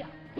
下。